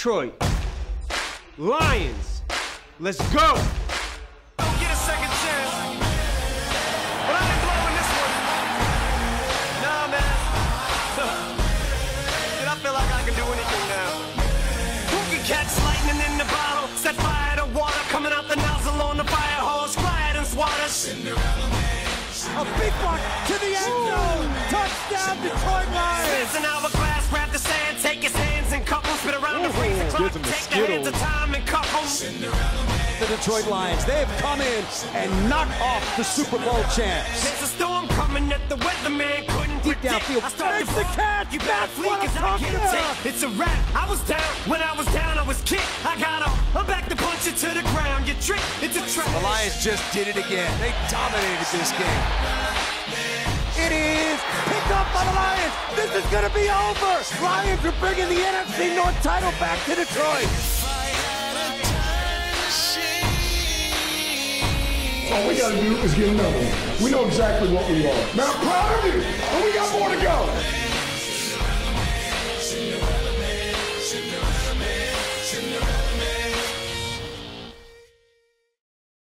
Detroit Lions. Let's go. Don't get a second chance. But I ain't blowing this one. Nah, man. Dude, I feel like I can do anything now. Who can catch lightning in the bottle? Set fire to water coming out the nozzle on the fire hose. Quiet and swat us. A big one to the end zone. Touchdown, Detroit Lions. It's an hourglass, grab the sand, take his hands and cup gives him the take the hands of Skittles. time and cup 'em. The Detroit Lions, they have come in and knocked off the Super Bowl champs. There's a storm coming that the weatherman couldn't Deep predict. downfield, I started makes the catch. You That's what I'm 'cause I talking about. It's a wrap. I was down. When I was down, I was kicked. I got up. I'm back to punch it to the ground. You trick. It's a trap. The Lions just did it again. They dominated this game. This is going to be over. Lions are bringing the NFC North title back to Detroit. All we gotta do is get another one. We know exactly what we want. Man, I'm proud of you, and we got more to go.